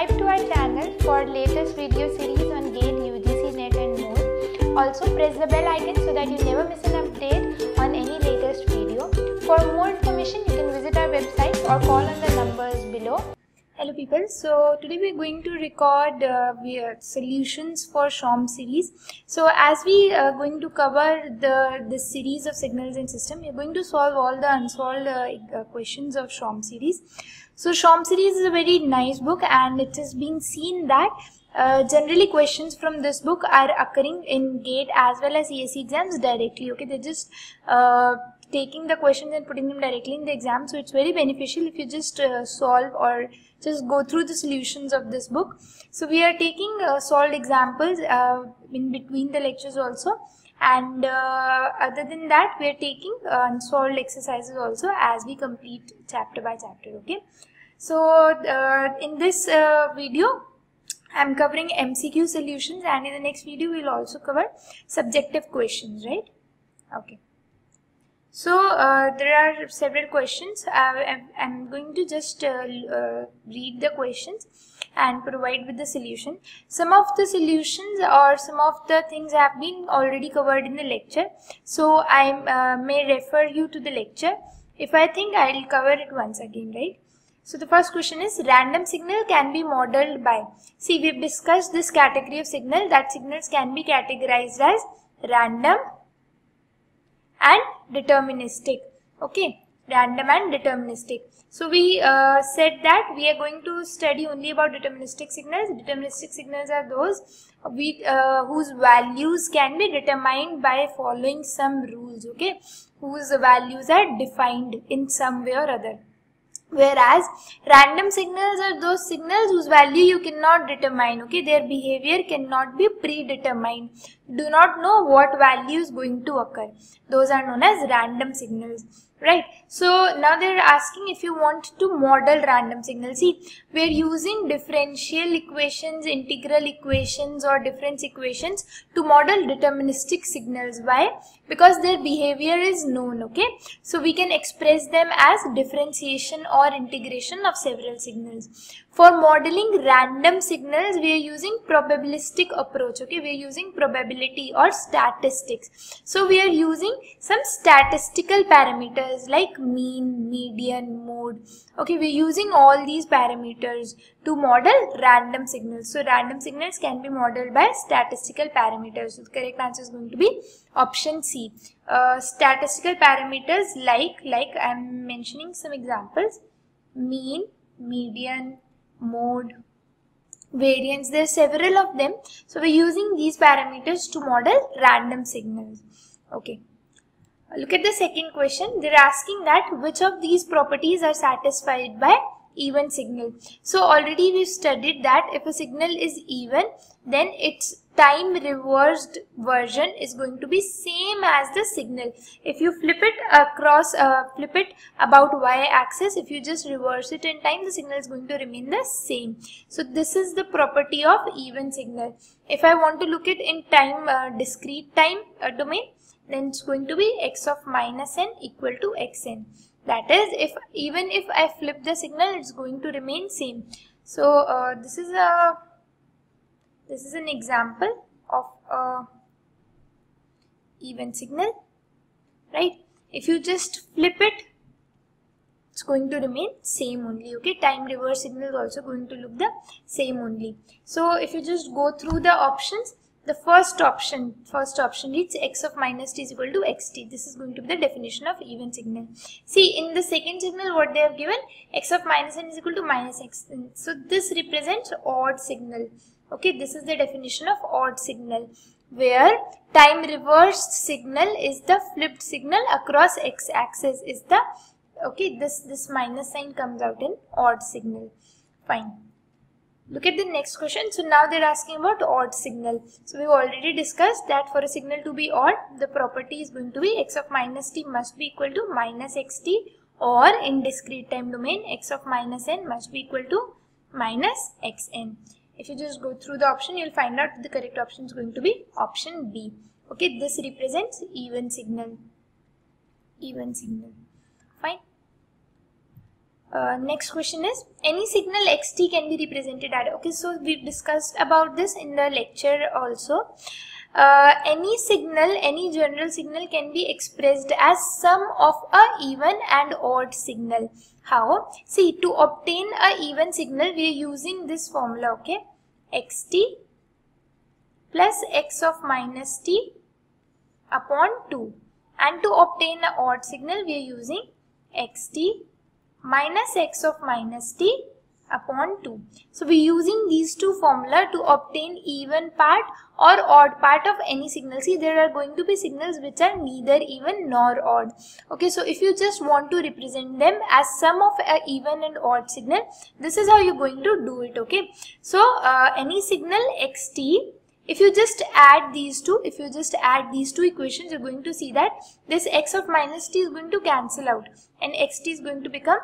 subscribe to our channel for latest video series on GATE, UGC, NET and more. Also press the bell icon so that you never miss an update on any latest video. For more information you can visit our website or call on the numbers below. Hello people, so today we're going to record uh, solutions for Schaum series. So as we are going to cover the this series of signals and system, we're going to solve all the unsolved uh, uh, questions of Schaum series. So Schaum series is a very nice book and it has been seen that uh, generally questions from this book are occurring in GATE as well as ESE exams directly. Okay, they're just uh, taking the questions and putting them directly in the exam. So it's very beneficial if you just uh, solve or just go through the solutions of this book. So we are taking uh, solved examples uh, in between the lectures also and uh, other than that we are taking unsolved exercises also as we complete chapter by chapter okay so uh, in this uh, video I'm covering MCQ solutions and in the next video we'll also cover subjective questions right okay so uh, there are several questions. Uh, I'm going to just uh, uh, read the questions and provide with the solution. Some of the solutions or some of the things have been already covered in the lecture. So I uh, may refer you to the lecture. If I think I'll cover it once again, right? So the first question is random signal can be modeled by. See we've discussed this category of signal that signals can be categorized as random, and deterministic okay? Random and deterministic. So we uh, said that we are going to study only about deterministic signals. Deterministic signals are those we, uh, whose values can be determined by following some rules okay? Whose values are defined in some way or other whereas random signals are those signals whose value you cannot determine okay? Their behavior cannot be predetermined. Do not know what value is going to occur. Those are known as random signals right so now they're asking if you want to model random signals. See we're using differential equations integral equations or difference equations to model deterministic signals. Why? Because their behavior is known okay? So we can express them as differentiation or integration of several signals. For modeling random signals, we are using probabilistic approach. Okay, we are using probability or statistics. So we are using some statistical parameters like mean, median, mode. Okay, we are using all these parameters to model random signals. So random signals can be modeled by statistical parameters. So the correct answer is going to be option C. Uh, statistical parameters like, like I am mentioning some examples, mean, median, mode, variance. There are several of them. So we're using these parameters to model random signals. Okay. Look at the second question. They're asking that which of these properties are satisfied by even signal. So already we've studied that if a signal is even, then its time reversed version is going to be same as the signal. If you flip it across, uh, flip it about y axis, if you just reverse it in time, the signal is going to remain the same. So this is the property of even signal. If I want to look it in time, uh, discrete time uh, domain, then it's going to be x of minus n equal to xn. That is, if even if I flip the signal, it's going to remain same. So uh, this is a this is an example of a even signal, right? If you just flip it, it's going to remain same only. Okay, time reverse signal is also going to look the same only. So if you just go through the options, the first option, first option reads x of minus t is equal to xt. This is going to be the definition of even signal. See, in the second signal, what they have given, x of minus n is equal to minus x. So this represents odd signal. Okay, this is the definition of odd signal where time reversed signal is the flipped signal across x-axis is the okay this this minus sign comes out in odd signal fine Look at the next question. So now they're asking about odd signal. So we've already discussed that for a signal to be odd, the property is going to be x of minus t must be equal to minus xt or in discrete time domain x of minus n must be equal to minus xn. If you just go through the option, you'll find out the correct option is going to be option B. Okay, this represents even signal. Even signal. Fine. uh, next question is any signal xt can be represented at okay so we've discussed about this in the lecture also uh, any signal any general signal can be expressed as sum of a even and odd signal how see to obtain a even signal we are using this formula okay xt plus x of minus t upon 2 and to obtain an odd signal we are using xt minus x of minus t upon 2. So we're using these two formula to obtain even part or odd part of any signal. See there are going to be signals which are neither even nor odd. Okay so if you just want to represent them as sum of a even and odd signal this is how you're going to do it okay. So uh, any signal xt if you just add these two, if you just add these two equations, you're going to see that this x of minus t is going to cancel out and xt is going to become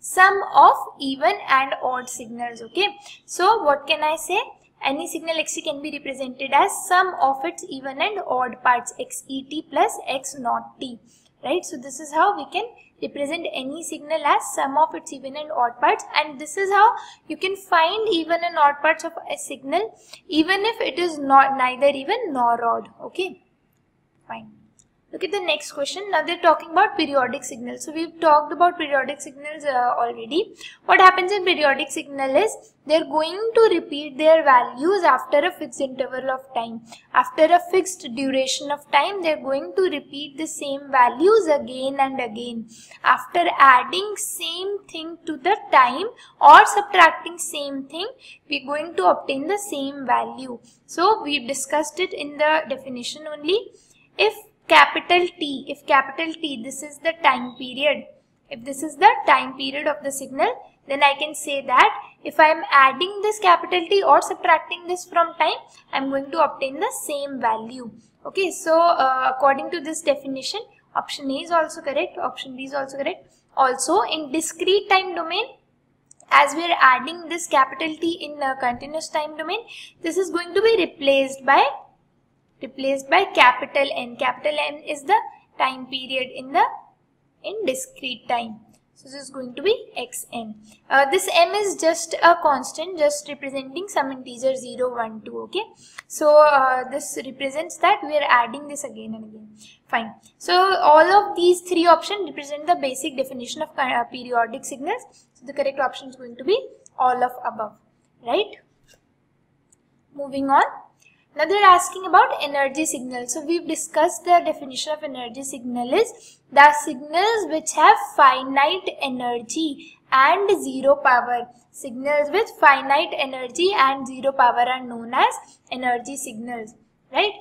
sum of even and odd signals, okay. So what can I say? Any signal xt can be represented as sum of its even and odd parts xet plus x naught t, right. So this is how we can represent any signal as sum of its even and odd parts and this is how you can find even and odd parts of a signal even if it is not neither even nor odd okay fine Look at the next question. Now they're talking about periodic signals. So we've talked about periodic signals uh, already. What happens in periodic signal is they're going to repeat their values after a fixed interval of time. After a fixed duration of time, they're going to repeat the same values again and again. After adding same thing to the time or subtracting same thing, we're going to obtain the same value. So we've discussed it in the definition only. If capital T, if capital T, this is the time period. If this is the time period of the signal, then I can say that if I am adding this capital T or subtracting this from time, I am going to obtain the same value. Okay, so uh, according to this definition, option A is also correct, option B is also correct. Also, in discrete time domain, as we are adding this capital T in the continuous time domain, this is going to be replaced by replaced by capital N. Capital N is the time period in the in discrete time. So this is going to be xn. Uh, this m is just a constant, just representing some integer 0, 1, 2. Okay. So uh, this represents that we are adding this again and again. Fine. So all of these three options represent the basic definition of uh, periodic signals. So the correct option is going to be all of above. Right. Moving on. Now they're asking about energy signal. So we've discussed the definition of energy signal is the signals which have finite energy and zero power. Signals with finite energy and zero power are known as energy signals. Right?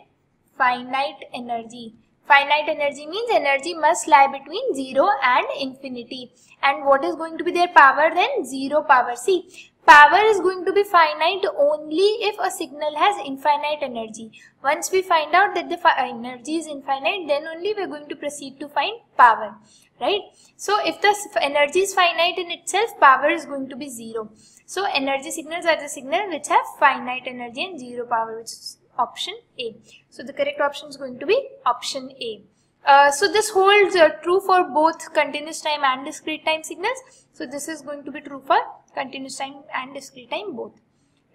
Finite energy. Finite energy means energy must lie between 0 and infinity. And what is going to be their power then? Zero power. See, Power is going to be finite only if a signal has infinite energy. Once we find out that the energy is infinite, then only we are going to proceed to find power. Right? So, if the energy is finite in itself, power is going to be zero. So, energy signals are the signals which have finite energy and zero power, which is option A. So, the correct option is going to be option A. Uh, so this holds uh, true for both continuous time and discrete time signals. So this is going to be true for continuous time and discrete time both.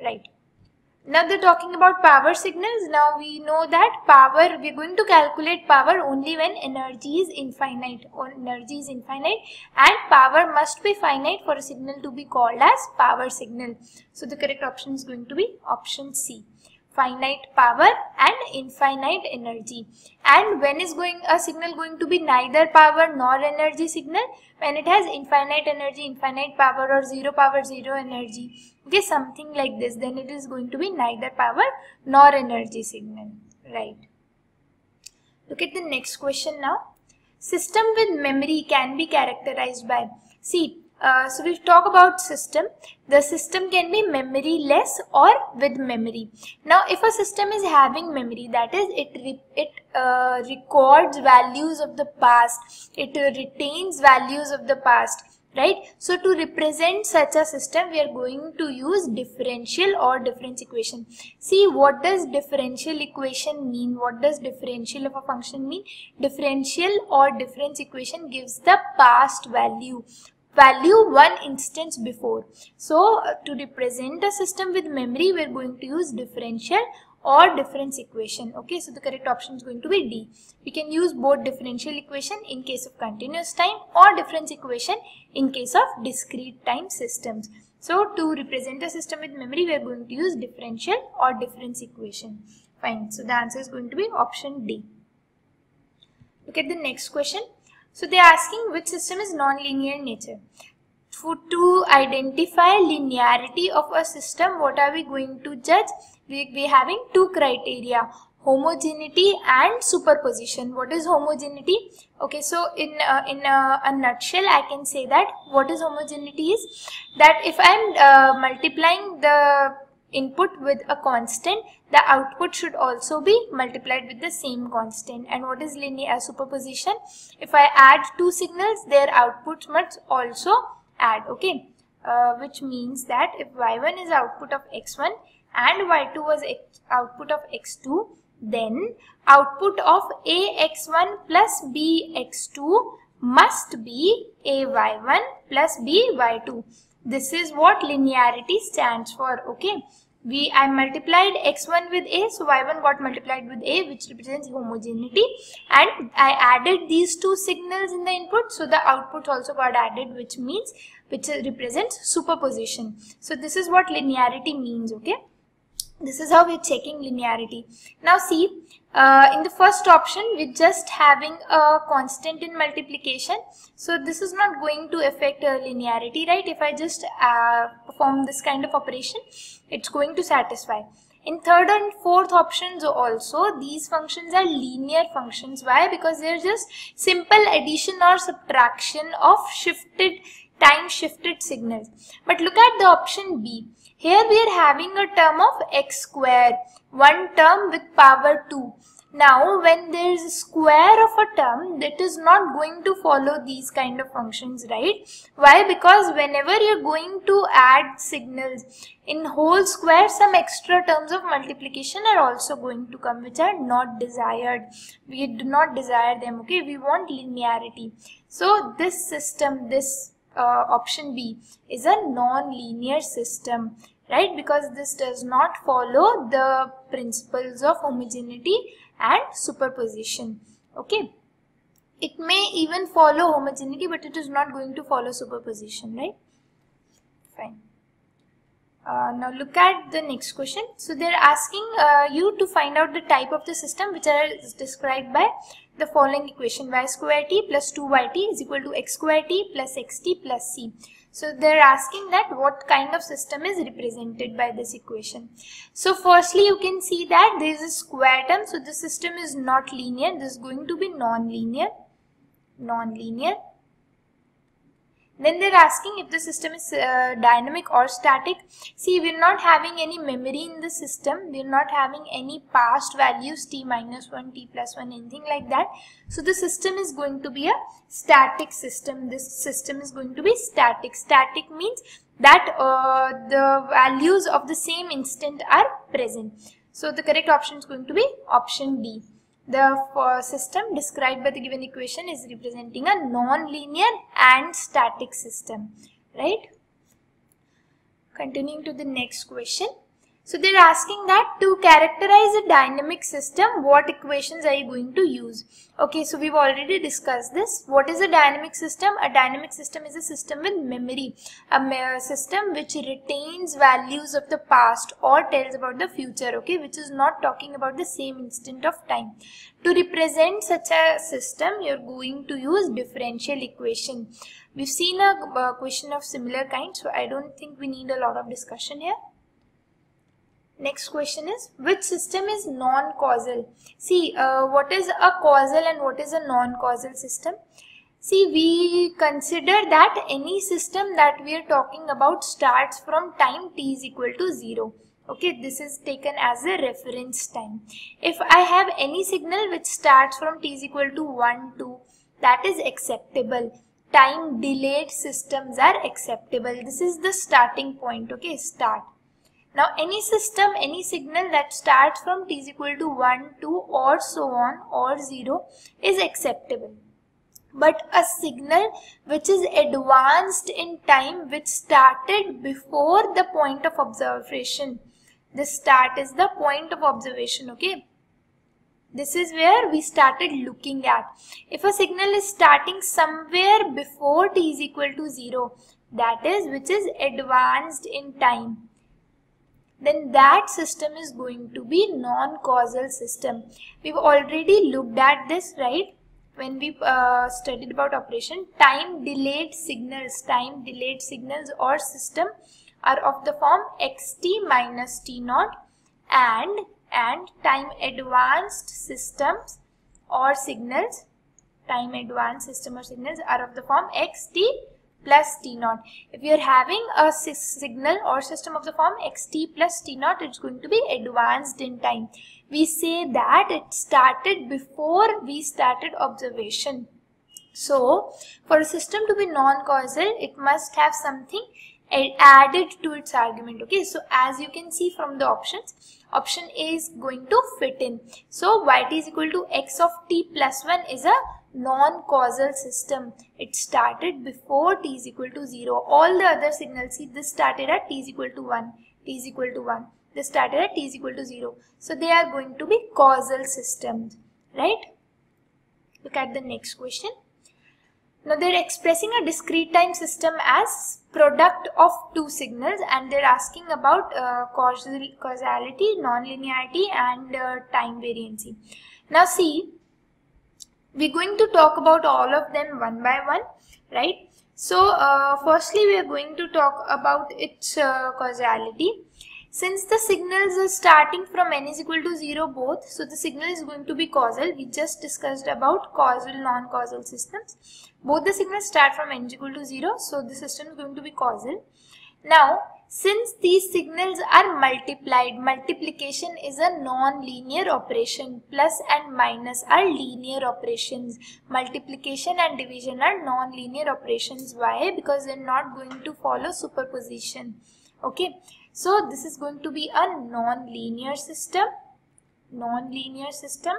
Right. Now they're talking about power signals. Now we know that power, we're going to calculate power only when energy is infinite or energy is infinite and power must be finite for a signal to be called as power signal. So the correct option is going to be option C finite power and infinite energy. And when is going a signal going to be neither power nor energy signal? When it has infinite energy infinite power or zero power zero energy. Okay something like this then it is going to be neither power nor energy signal. Right. Look at the next question now. System with memory can be characterized by see uh, so we talk about system. The system can be memory less or with memory. Now if a system is having memory that is it, re it uh, records values of the past. It retains values of the past right? So to represent such a system, we are going to use differential or difference equation. See, what does differential equation mean? What does differential of a function mean? Differential or difference equation gives the past value value one instance before. So uh, to represent a system with memory, we are going to use differential or difference equation. Okay, so the correct option is going to be D. We can use both differential equation in case of continuous time or difference equation in case of discrete time systems. So to represent a system with memory, we are going to use differential or difference equation. Fine. So the answer is going to be option D. Look at the next question. So they are asking which system is non-linear in nature. For, to identify linearity of a system, what are we going to judge? We, we having two criteria, homogeneity and superposition. What is homogeneity? Okay, so in, uh, in uh, a nutshell, I can say that what is homogeneity is that if I am uh, multiplying the input with a constant, the output should also be multiplied with the same constant. And what is linear superposition? If I add two signals, their outputs must also add, okay? Uh, which means that if y1 is output of x1 and y2 was output of x2, then output of ax1 plus bx2 must be ay1 plus by2. This is what linearity stands for, okay? We I multiplied x1 with a so y1 got multiplied with a which represents homogeneity. And I added these two signals in the input so the output also got added which means which represents superposition. So this is what linearity means okay this is how we're checking linearity. Now see uh, in the first option we're just having a constant in multiplication. So this is not going to affect uh, linearity right? If I just uh, perform this kind of operation it's going to satisfy. In third and fourth options also these functions are linear functions. Why? Because they're just simple addition or subtraction of shifted time shifted signals. But look at the option B here we are having a term of x square one term with power 2 now, when there is a square of a term, that is not going to follow these kind of functions, right? Why? Because whenever you're going to add signals in whole square, some extra terms of multiplication are also going to come, which are not desired. We do not desire them, okay? We want linearity. So, this system, this uh, option B is a non-linear system right? Because this does not follow the principles of homogeneity and superposition okay? It may even follow homogeneity but it is not going to follow superposition right? Fine. Uh, now look at the next question. So they're asking uh, you to find out the type of the system which are described by the following equation. Y square t plus 2yt is equal to x square t plus xt plus c so they're asking that what kind of system is represented by this equation. So firstly you can see that there is a square term. So the system is not linear. This is going to be non-linear. Non-linear. Then they're asking if the system is uh, dynamic or static. See, we're not having any memory in the system. We're not having any past values t minus 1, t plus 1, anything like that. So the system is going to be a static system. This system is going to be static. Static means that uh, the values of the same instant are present. So the correct option is going to be option D. The system described by the given equation is representing a non-linear and static system, right? Continuing to the next question. So they're asking that to characterize a dynamic system, what equations are you going to use? Okay, so we've already discussed this. What is a dynamic system? A dynamic system is a system with memory, a system which retains values of the past or tells about the future, okay, which is not talking about the same instant of time. To represent such a system, you're going to use differential equation. We've seen a question of similar kind, so I don't think we need a lot of discussion here. Next question is, which system is non-causal? See, uh, what is a causal and what is a non-causal system? See, we consider that any system that we are talking about starts from time t is equal to 0. Okay, this is taken as a reference time. If I have any signal which starts from t is equal to 1, 2, that is acceptable time delayed systems are acceptable. This is the starting point, okay, start. Now any system, any signal that starts from t is equal to 1, 2 or so on or 0 is acceptable. But a signal which is advanced in time which started before the point of observation. The start is the point of observation, okay. This is where we started looking at. If a signal is starting somewhere before t is equal to 0, that is which is advanced in time then that system is going to be non-causal system. We've already looked at this, right? When we uh, studied about operation, time delayed signals, time delayed signals or system are of the form xt minus t naught and and time advanced systems or signals time advanced system or signals are of the form xt plus T naught. If you are having a signal or system of the form xt plus T naught, it's going to be advanced in time. We say that it started before we started observation. So, for a system to be non-causal, it must have something added to its argument. Okay, so as you can see from the options, option A is going to fit in. So, yt is equal to x of t plus 1 is a non-causal system. It started before t is equal to 0. All the other signals, see this started at t is equal to 1, t is equal to 1. This started at t is equal to 0. So they are going to be causal systems, right? Look at the next question. Now they're expressing a discrete time system as product of two signals and they're asking about uh, causality, nonlinearity and uh, time variancy. Now see, we're going to talk about all of them one by one right? So uh, firstly we are going to talk about its uh, causality. Since the signals are starting from n is equal to 0 both so the signal is going to be causal. We just discussed about causal non-causal systems. Both the signals start from n is equal to 0 so the system is going to be causal. Now since these signals are multiplied, multiplication is a non-linear operation. Plus and minus are linear operations. Multiplication and division are non-linear operations. Why? Because they're not going to follow superposition. Okay. So this is going to be a non-linear system. Non-linear system.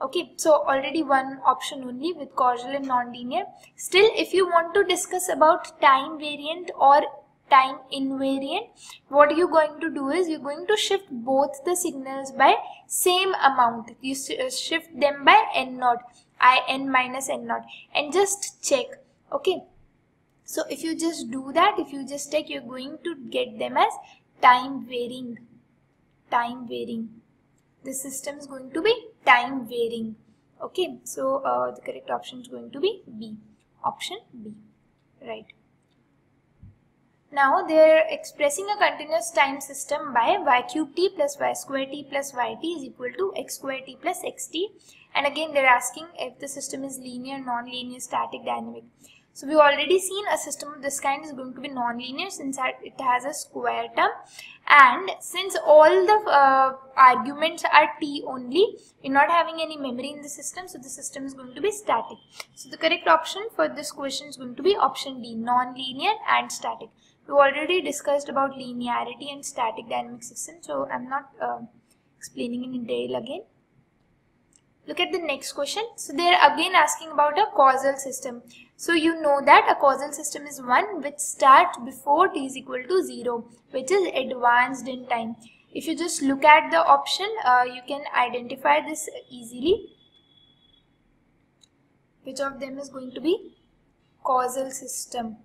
Okay, so already one option only with causal and non-linear. Still, if you want to discuss about time variant or time invariant what you're going to do is you're going to shift both the signals by same amount. You uh, shift them by n naught i n minus n naught. And just check okay? So if you just do that if you just take you're going to get them as time varying. Time varying. The system is going to be time varying okay? So uh, the correct option is going to be b. Option b. Right now they are expressing a continuous time system by y cube t plus y square t plus yt is equal to x square t plus xt and again they are asking if the system is linear, non-linear, static, dynamic. So we've already seen a system of this kind is going to be non-linear since it has a square term and since all the uh, arguments are t only, we're not having any memory in the system so the system is going to be static. So the correct option for this question is going to be option D, non-linear and static we already discussed about linearity and static dynamic system so I'm not uh, explaining in detail again. Look at the next question. So they're again asking about a causal system. So you know that a causal system is one which starts before t is equal to 0 which is advanced in time. If you just look at the option uh, you can identify this easily. Which of them is going to be causal system?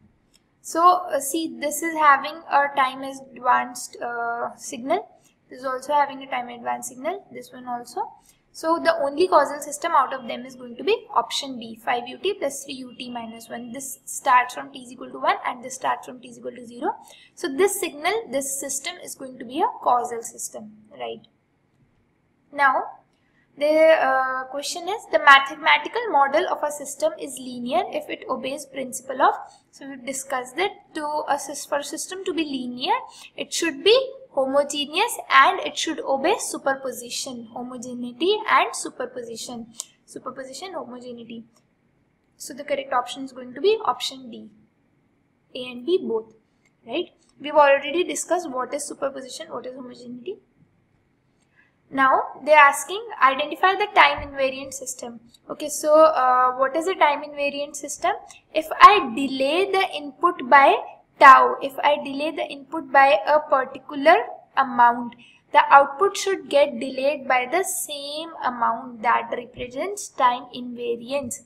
So uh, see this is having a time advanced uh, signal. This is also having a time advanced signal. This one also. So the only causal system out of them is going to be option B 5ut plus 3ut minus 1. This starts from t is equal to 1 and this starts from t is equal to 0. So this signal, this system is going to be a causal system, right? Now the uh, question is the mathematical model of a system is linear if it obeys principle of so we've discussed that to assist for a system to be linear it should be homogeneous and it should obey superposition homogeneity and superposition superposition homogeneity So the correct option is going to be option D. A and B both, right? We've already discussed what is superposition, what is homogeneity. Now they're asking identify the time invariant system. Okay, so uh, what is a time invariant system? If I delay the input by tau, if I delay the input by a particular amount, the output should get delayed by the same amount that represents time invariance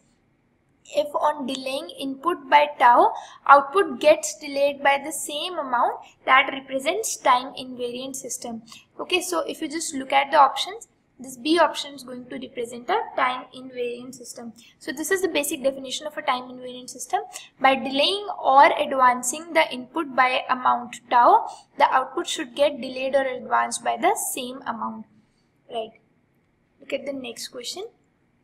if on delaying input by tau, output gets delayed by the same amount that represents time invariant system. Okay, so if you just look at the options, this B option is going to represent a time invariant system. So this is the basic definition of a time invariant system. By delaying or advancing the input by amount tau, the output should get delayed or advanced by the same amount. Right. Look at the next question.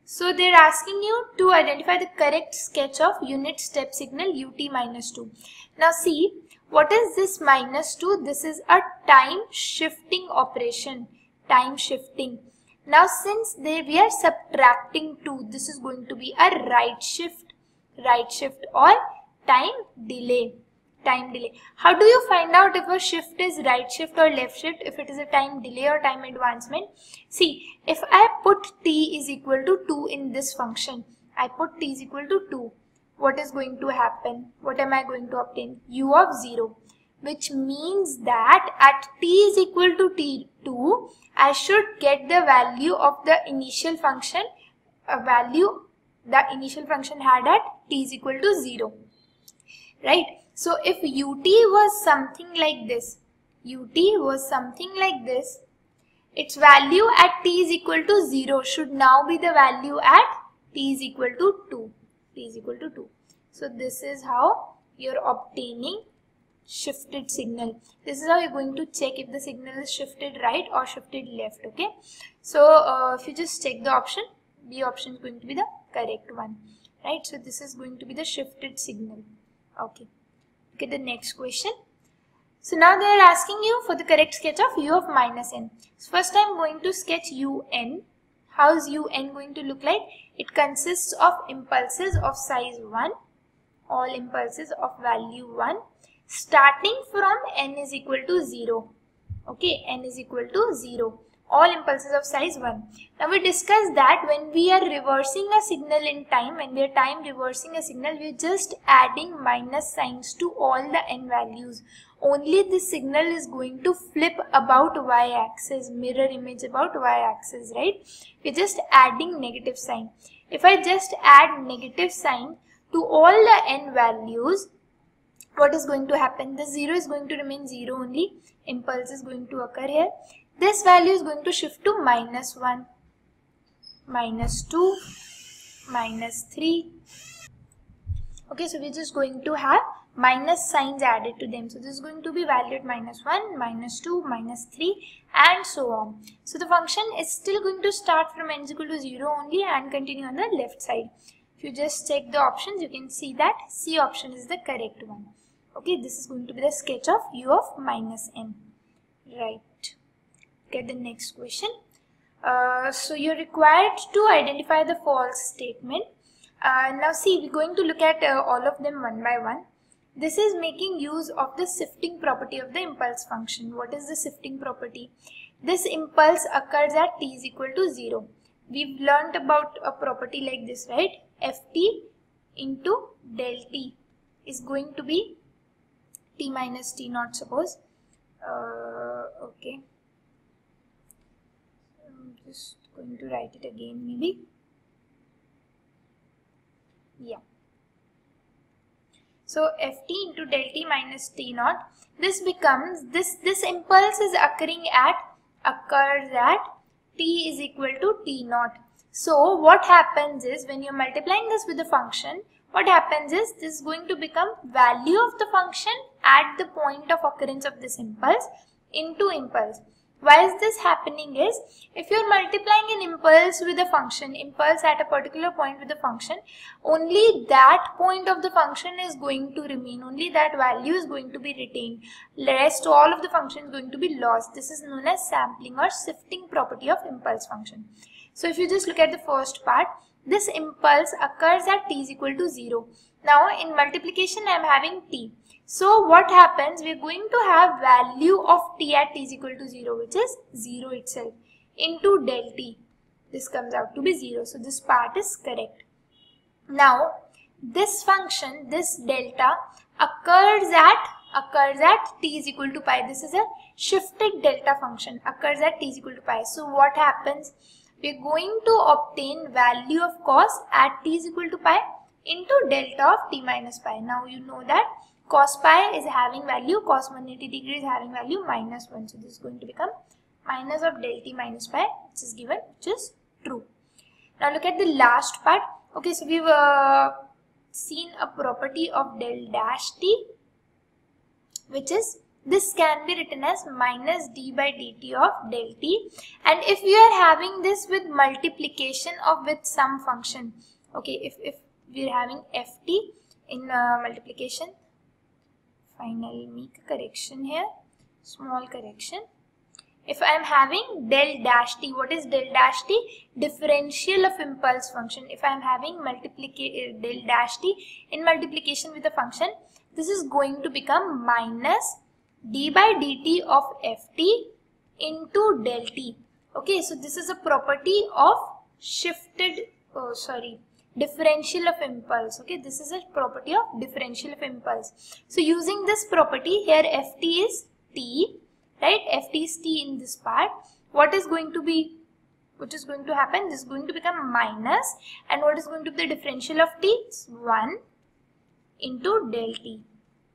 So they're asking you to identify the correct sketch of unit step signal ut minus 2. Now see, what is this minus 2? This is a time shifting operation, time shifting. Now since they, we are subtracting 2, this is going to be a right shift, right shift or time delay time delay. How do you find out if a shift is right shift or left shift, if it is a time delay or time advancement? See, if I put t is equal to 2 in this function, I put t is equal to 2, what is going to happen? What am I going to obtain? u of 0 which means that at t is equal to t2, I should get the value of the initial function, a value the initial function had at t is equal to 0, right? So if ut was something like this, ut was something like this, its value at t is equal to 0 should now be the value at t is equal to 2. T is equal to 2. So this is how you're obtaining shifted signal. This is how you're going to check if the signal is shifted right or shifted left. Okay. So uh, if you just check the option, B option is going to be the correct one. Right. So this is going to be the shifted signal. Okay. Okay. the next question. So now they are asking you for the correct sketch of u of minus n. So first I am going to sketch un. How is un going to look like? It consists of impulses of size 1. All impulses of value 1. Starting from n is equal to 0. Okay, n is equal to 0 all impulses of size 1. Now we discussed that when we are reversing a signal in time, when we are time reversing a signal, we are just adding minus signs to all the n values. Only this signal is going to flip about y-axis, mirror image about y-axis, right? We are just adding negative sign. If I just add negative sign to all the n values, what is going to happen? The 0 is going to remain 0 only. Impulse is going to occur here this value is going to shift to minus 1, minus 2, minus 3. Okay, so we're just going to have minus signs added to them. So this is going to be valued minus 1, minus 2, minus 3 and so on. So the function is still going to start from n is equal to 0 only and continue on the left side. If you just check the options, you can see that C option is the correct one. Okay, this is going to be the sketch of u of minus n. Right get the next question. Uh, so you're required to identify the false statement. Uh, now see, we're going to look at uh, all of them one by one. This is making use of the sifting property of the impulse function. What is the sifting property? This impulse occurs at t is equal to 0. We've learned about a property like this, right? ft into del t is going to be t minus t naught suppose. Uh, okay just going to write it again maybe yeah so ft into del t minus t naught this becomes this this impulse is occurring at occurs at t is equal to t naught. So what happens is when you're multiplying this with the function what happens is this is going to become value of the function at the point of occurrence of this impulse into impulse why is this happening is, if you're multiplying an impulse with a function, impulse at a particular point with a function, only that point of the function is going to remain, only that value is going to be retained. Rest, all of the function is going to be lost. This is known as sampling or shifting property of impulse function. So if you just look at the first part, this impulse occurs at t is equal to 0. Now in multiplication I am having t. So what happens? We are going to have value of t at t is equal to 0 which is 0 itself into del t. This comes out to be 0. So this part is correct. Now this function, this delta occurs at occurs at t is equal to pi. This is a shifted delta function occurs at t is equal to pi. So what happens? We are going to obtain value of cos at t is equal to pi into delta of t minus pi. Now you know that cos pi is having value, cos 180 degree is having value minus 1. So this is going to become minus of del t minus pi which is given which is true. Now look at the last part. Okay, so we've uh, seen a property of del dash t which is this can be written as minus d by dt of del t and if we are having this with multiplication of with some function okay if, if we are having ft in uh, multiplication fine I'll make a correction here small correction if I am having del dash t, what is del dash t? Differential of impulse function. If I am having multiplication eh, del dash t in multiplication with a function, this is going to become minus d by dt of ft into del t. Okay, so this is a property of shifted, oh sorry, differential of impulse. Okay, this is a property of differential of impulse. So using this property here ft is t, right? ft is t in this part. What is going to be what is going to happen? This is going to become minus and what is going to be the differential of t? It's 1 into del t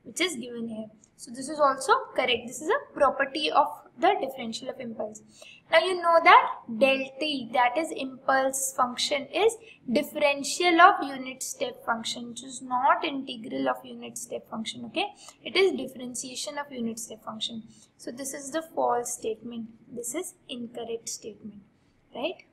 which is given here. So this is also correct. This is a property of the differential of impulse. Now you know that del t that is impulse function is differential of unit step function which is not integral of unit step function okay. It is differentiation of unit step function. So this is the false statement. This is incorrect statement right.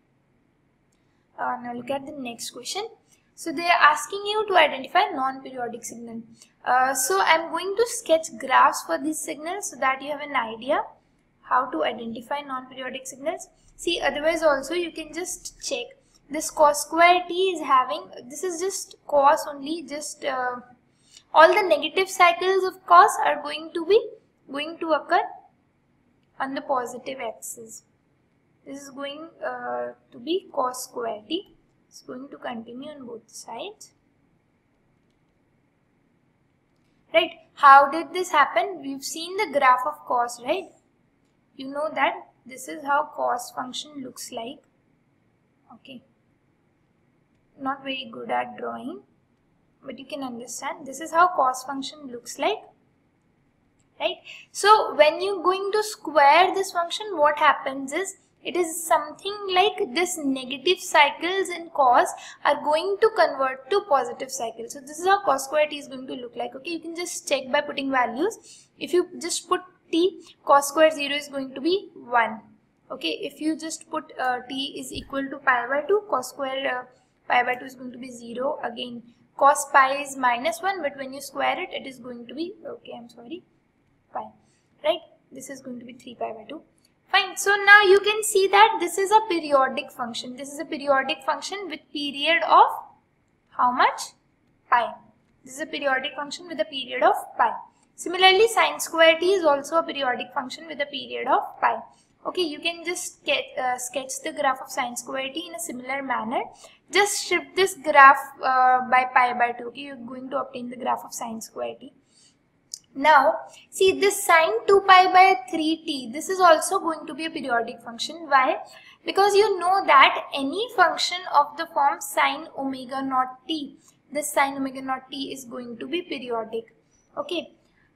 Uh, now look at the next question. So they are asking you to identify non-periodic signal. Uh, so I'm going to sketch graphs for these signals so that you have an idea how to identify non-periodic signals. See otherwise also you can just check this cos square t is having this is just cos only just uh, all the negative cycles of cos are going to be going to occur on the positive axis. This is going uh, to be cos square t it's going to continue on both sides. Right how did this happen? We've seen the graph of cos right? You know that this is how cos function looks like. Okay. Not very good at drawing but you can understand. This is how cos function looks like. Right? So when you're going to square this function what happens is it is something like this negative cycles in cos are going to convert to positive cycles. So this is how cos square t is going to look like. Okay, you can just check by putting values. If you just put t, cos square 0 is going to be 1. Okay, if you just put uh, t is equal to pi by 2, cos square uh, pi by 2 is going to be 0. Again, cos pi is minus 1, but when you square it, it is going to be, okay, I'm sorry, pi. Right? This is going to be 3 pi by 2. Fine. So now you can see that this is a periodic function. This is a periodic function with period of how much? Pi. This is a periodic function with a period of pi. Similarly, sine square t is also a periodic function with a period of pi. Okay, you can just get, uh, sketch the graph of sine square t in a similar manner. Just shift this graph uh, by pi by 2. Okay, you're going to obtain the graph of sine square t. Now, see this sine 2 pi by 3t, this is also going to be a periodic function. Why? Because you know that any function of the form sine omega naught t, this sine omega naught t is going to be periodic. Okay.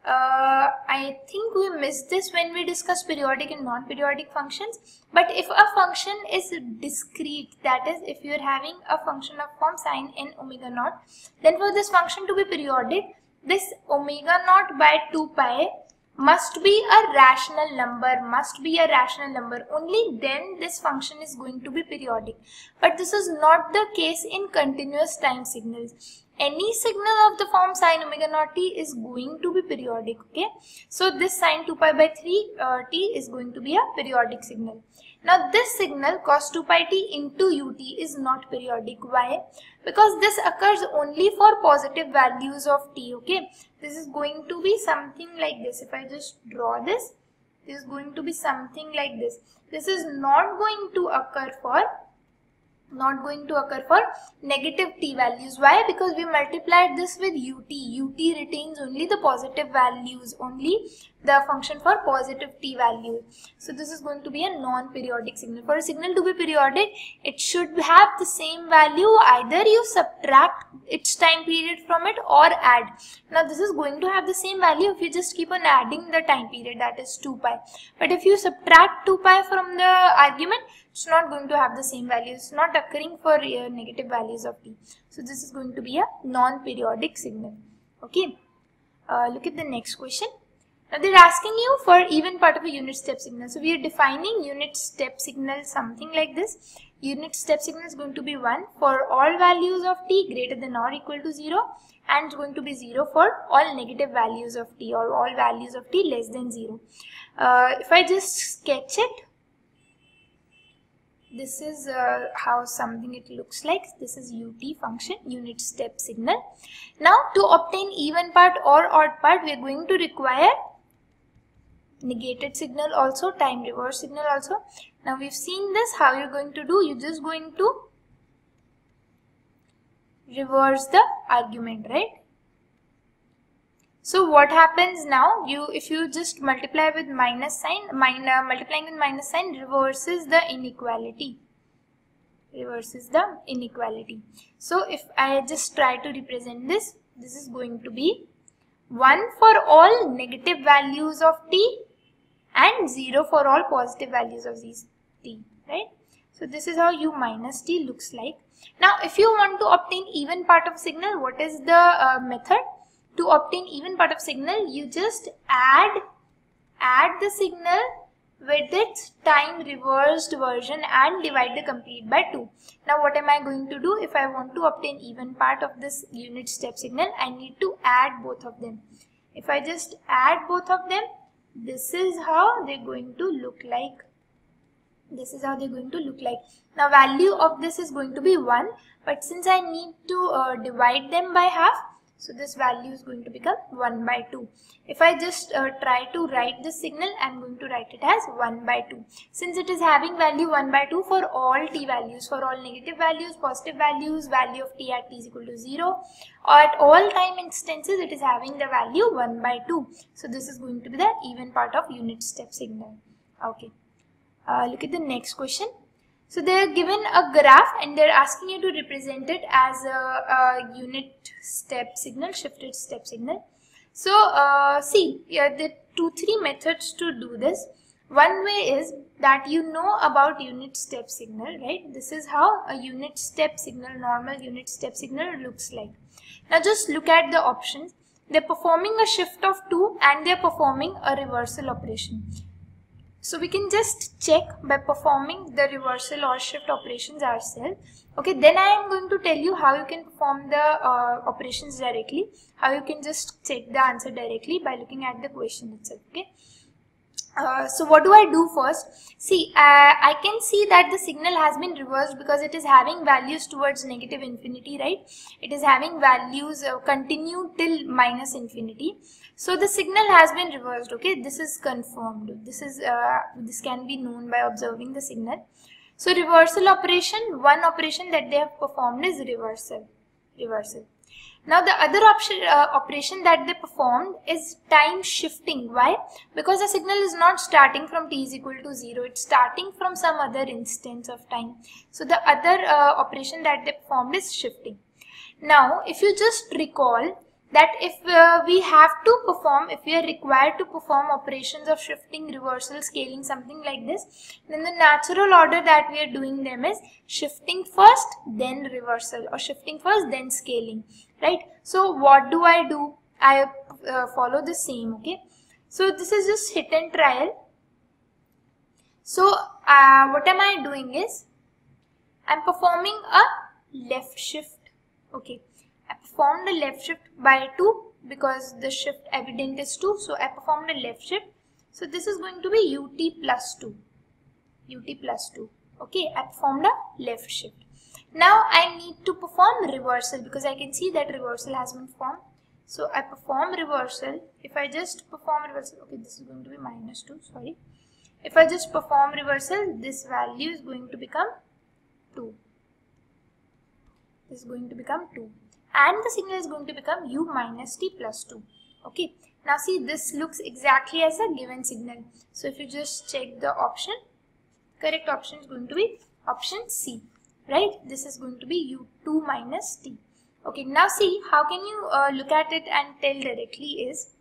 Uh, I think we missed this when we discussed periodic and non-periodic functions. But if a function is discrete, that is if you are having a function of form sine n omega naught, then for this function to be periodic, this omega naught by 2 pi must be a rational number must be a rational number. Only then this function is going to be periodic. But this is not the case in continuous time signals. Any signal of the form sine omega naught t is going to be periodic okay? So this sine 2 pi by 3 uh, t is going to be a periodic signal now this signal cos 2 pi t into ut is not periodic. Why? Because this occurs only for positive values of t okay? This is going to be something like this. If i just draw this this is going to be something like this. This is not going to occur for not going to occur for negative t values. Why? Because we multiplied this with ut ut retains only the positive values only the function for positive t value. So this is going to be a non-periodic signal. For a signal to be periodic it should have the same value. Either you subtract its time period from it or add. Now this is going to have the same value if you just keep on adding the time period that is 2 pi. But if you subtract 2 pi from the argument it's not going to have the same value. It's not occurring for uh, negative values of t. So this is going to be a non-periodic signal. Okay? Uh, look at the next question now they're asking you for even part of a unit step signal. So we are defining unit step signal something like this. Unit step signal is going to be 1 for all values of t greater than or equal to 0 and it's going to be 0 for all negative values of t or all values of t less than 0 uh, if I just sketch it this is uh, how something it looks like. This is ut function unit step signal. Now to obtain even part or odd part we are going to require negated signal also time reverse signal also now we've seen this how you're going to do you're just going to reverse the argument right so what happens now? You if you just multiply with minus sign, min, uh, multiplying with minus sign reverses the inequality. Reverses the inequality. So if I just try to represent this, this is going to be 1 for all negative values of t and 0 for all positive values of these t, right? So this is how u minus t looks like. Now if you want to obtain even part of signal, what is the uh, method? to obtain even part of signal you just add add the signal with its time reversed version and divide the complete by 2 now what am i going to do if i want to obtain even part of this unit step signal i need to add both of them if i just add both of them this is how they're going to look like. This is how they're going to look like. Now value of this is going to be 1 but since i need to uh, divide them by half so this value is going to become 1 by 2. If I just uh, try to write the signal, I am going to write it as 1 by 2. Since it is having value 1 by 2 for all t values, for all negative values, positive values, value of t at t is equal to 0. Or at all time instances, it is having the value 1 by 2. So this is going to be the even part of unit step signal. Okay. Uh, look at the next question. So they are given a graph and they're asking you to represent it as a, a unit step signal, shifted step signal. So uh, see, yeah, are two, three methods to do this. One way is that you know about unit step signal, right? This is how a unit step signal, normal unit step signal looks like. Now just look at the options. They're performing a shift of 2 and they're performing a reversal operation. So we can just check by performing the reversal or shift operations ourselves. Okay, then I am going to tell you how you can perform the uh, operations directly, how you can just check the answer directly by looking at the question itself. Okay. Uh, so what do I do first? See, uh, I can see that the signal has been reversed because it is having values towards negative infinity, right? It is having values uh, continue till minus infinity. So the signal has been reversed, okay? This is confirmed. This is uh, this can be known by observing the signal. So reversal operation, one operation that they have performed is reversal. Reversal. Now the other option, uh, operation that they performed is time shifting. Why? Because the signal is not starting from t is equal to 0. It's starting from some other instance of time. So the other uh, operation that they performed is shifting. Now if you just recall that if uh, we have to perform, if we are required to perform operations of shifting, reversal, scaling, something like this, then the natural order that we are doing them is shifting first, then reversal or shifting first, then scaling, right? So what do I do? I uh, follow the same, okay? So this is just hit and trial. So uh, what am I doing is, I'm performing a left shift, okay? I performed a left shift by 2 because the shift evident is 2 so I performed a left shift. So this is going to be ut plus 2 ut plus 2 okay? I performed a left shift. Now I need to perform reversal because I can see that reversal has been formed. So I perform reversal. If I just perform reversal okay this is going to be minus 2 sorry. If I just perform reversal this value is going to become 2 this is going to become 2 and the signal is going to become u minus t plus 2 okay. Now see this looks exactly as a given signal. So if you just check the option correct option is going to be option c right? This is going to be u2 minus t. Okay. Now see how can you uh, look at it and tell directly is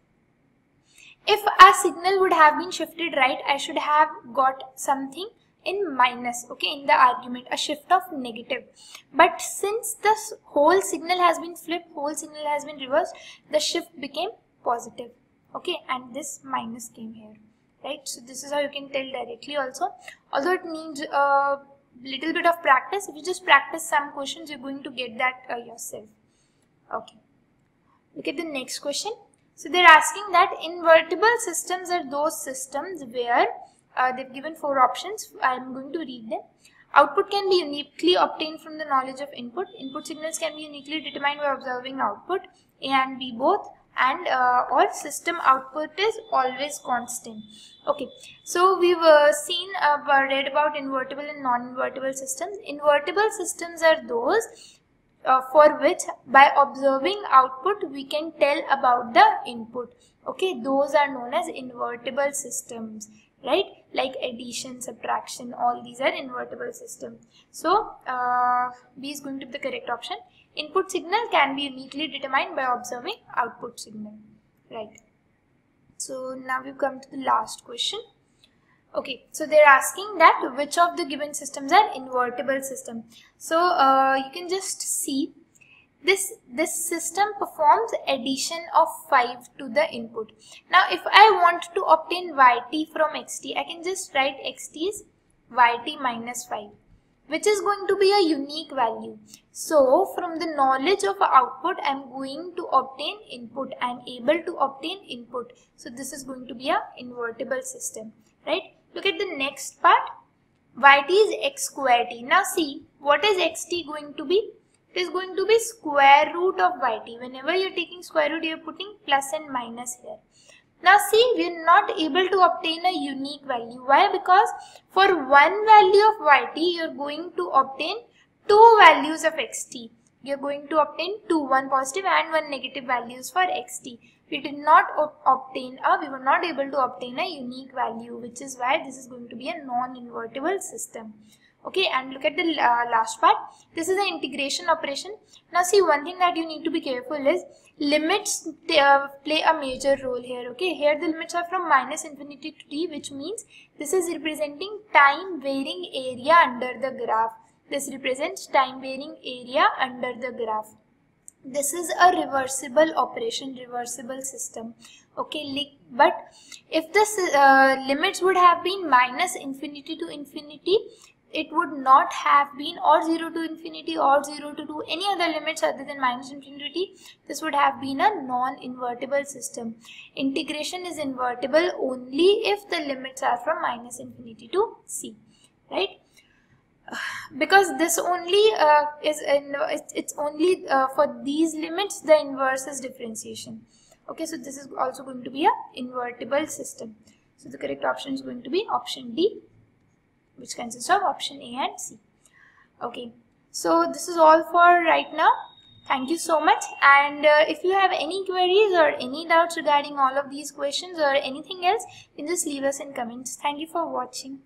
if a signal would have been shifted right i should have got something in minus okay in the argument a shift of negative. But since this whole signal has been flipped whole signal has been reversed the shift became positive okay and this minus came here right? So this is how you can tell directly also. Although it needs a little bit of practice if you just practice some questions you're going to get that uh, yourself okay. Look at the next question. So they're asking that invertible systems are those systems where uh, they've given four options. I'm going to read them. Output can be uniquely obtained from the knowledge of input. Input signals can be uniquely determined by observing output. A and B both and uh, or system output is always constant. Okay, so we've uh, seen, uh, read about invertible and non-invertible systems. Invertible systems are those uh, for which by observing output we can tell about the input. Okay, those are known as invertible systems right like addition subtraction all these are invertible systems so uh, b is going to be the correct option. Input signal can be uniquely determined by observing output signal right? So now we've come to the last question. Okay so they're asking that which of the given systems are invertible system. So uh, you can just see this this system performs addition of 5 to the input. Now if i want to obtain yt from xt i can just write xt is yt minus 5 which is going to be a unique value. So from the knowledge of output i'm going to obtain input. I'm able to obtain input. So this is going to be a invertible system right? Look at the next part. Yt is x square t. Now see what is xt going to be it is going to be square root of yt. Whenever you're taking square root, you're putting plus and minus here. Now see, we're not able to obtain a unique value. Why? Because for one value of yt, you're going to obtain two values of xt. You're going to obtain two, one positive and one negative values for xt. We did not obtain a, we were not able to obtain a unique value, which is why this is going to be a non-invertible system okay and look at the uh, last part. This is an integration operation. Now see one thing that you need to be careful is limits uh, play a major role here okay? Here the limits are from minus infinity to t which means this is representing time varying area under the graph. This represents time varying area under the graph. This is a reversible operation reversible system okay? But if the uh, limits would have been minus infinity to infinity it would not have been or 0 to infinity or 0 to 2 any other limits other than minus infinity. This would have been a non-invertible system. Integration is invertible only if the limits are from minus infinity to c right? Because this only uh, is in, it's only uh, for these limits the inverse is differentiation. Okay so this is also going to be a invertible system. So the correct option is going to be option d which consists of option A and C. Okay, so this is all for right now. Thank you so much and uh, if you have any queries or any doubts regarding all of these questions or anything else, can just leave us in comments. Thank you for watching.